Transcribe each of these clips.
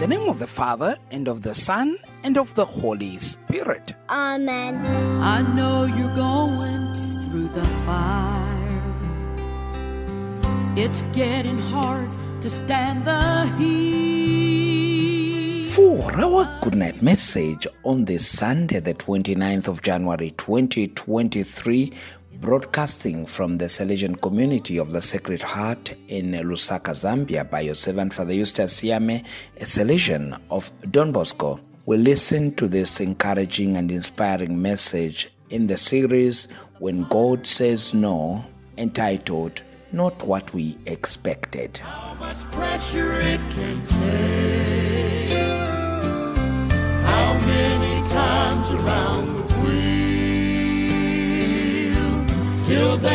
the name of the Father, and of the Son, and of the Holy Spirit. Amen. I know you're going through the fire. It's getting hard to stand the heat. For our good night message on this Sunday, the 29th of January 2023, broadcasting from the Salesian community of the Sacred Heart in Lusaka, Zambia, by your servant Father Eustace Siame, a Salesian of Don Bosco, we listen to this encouraging and inspiring message in the series When God Says No, entitled Not What We Expected.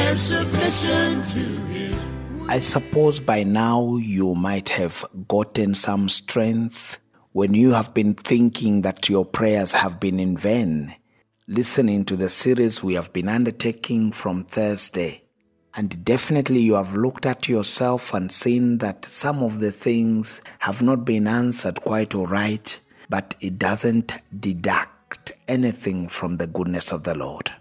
There's submission to his I suppose by now you might have gotten some strength when you have been thinking that your prayers have been in vain, listening to the series we have been undertaking from Thursday. And definitely you have looked at yourself and seen that some of the things have not been answered quite all right, but it doesn't deduct anything from the goodness of the Lord.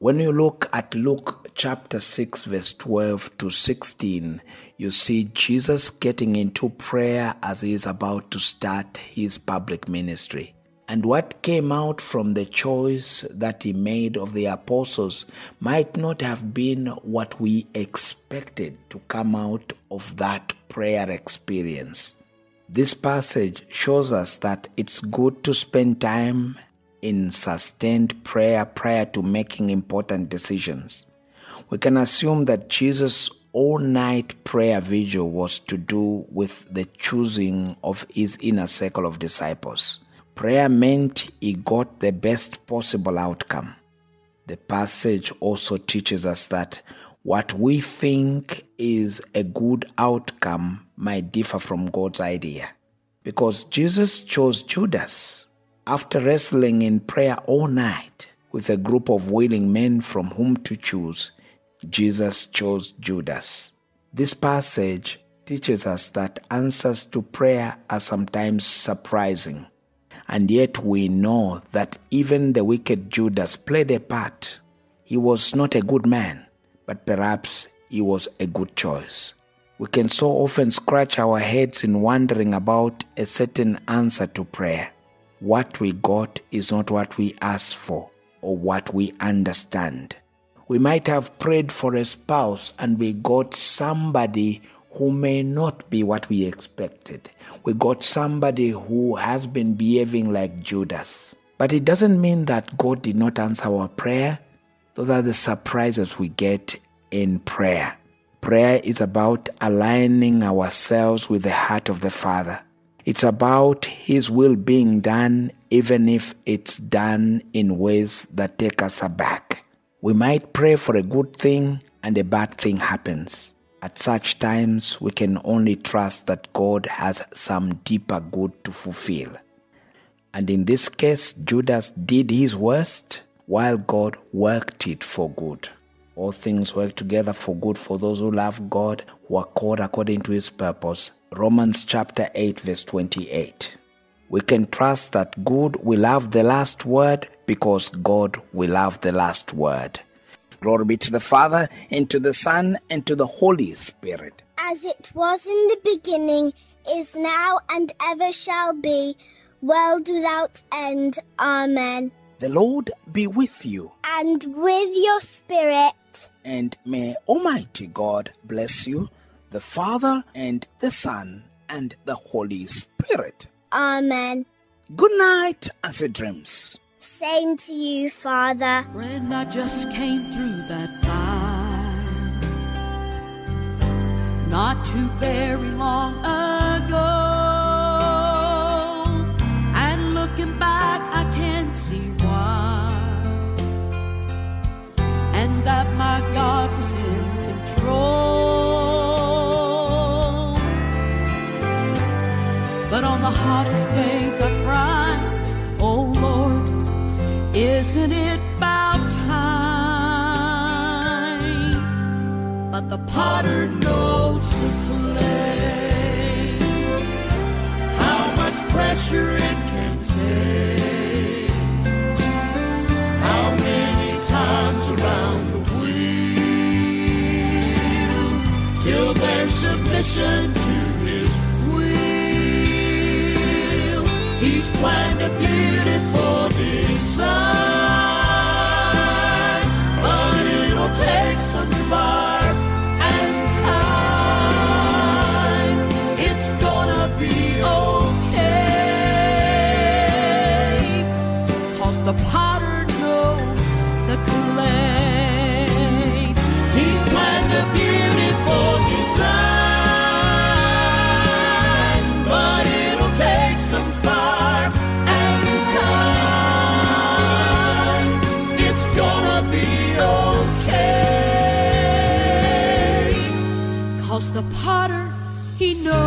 When you look at Luke chapter 6, verse 12 to 16, you see Jesus getting into prayer as he is about to start his public ministry. And what came out from the choice that he made of the apostles might not have been what we expected to come out of that prayer experience. This passage shows us that it's good to spend time in sustained prayer prior to making important decisions. We can assume that Jesus' all night prayer vigil was to do with the choosing of his inner circle of disciples. Prayer meant he got the best possible outcome. The passage also teaches us that what we think is a good outcome might differ from God's idea. Because Jesus chose Judas after wrestling in prayer all night with a group of willing men from whom to choose. Jesus chose Judas. This passage teaches us that answers to prayer are sometimes surprising. And yet we know that even the wicked Judas played a part. He was not a good man, but perhaps he was a good choice. We can so often scratch our heads in wondering about a certain answer to prayer. What we got is not what we asked for or what we understand. We might have prayed for a spouse and we got somebody who may not be what we expected. We got somebody who has been behaving like Judas. But it doesn't mean that God did not answer our prayer. Those are the surprises we get in prayer. Prayer is about aligning ourselves with the heart of the Father. It's about His will being done, even if it's done in ways that take us aback. We might pray for a good thing and a bad thing happens. At such times, we can only trust that God has some deeper good to fulfill. And in this case, Judas did his worst while God worked it for good. All things work together for good for those who love God, who are called according to his purpose. Romans chapter 8, verse 28. We can trust that good will have the last word because God will have the last word. Glory be to the Father, and to the Son, and to the Holy Spirit. As it was in the beginning, is now, and ever shall be, world without end. Amen. The Lord be with you, And with your spirit. and may Almighty God bless you, the Father, and the Son, and the Holy Spirit. Amen. Good night, and sweet dreams. Same to you, Father. Friend, I just came through that fire not too very long ago. the hottest days I cry, oh Lord, isn't it about time? But the potter knows the to how much pressure it can take, how many times around the wheel, till their submission. He's planned a beautiful design, but it'll take some time. He knows.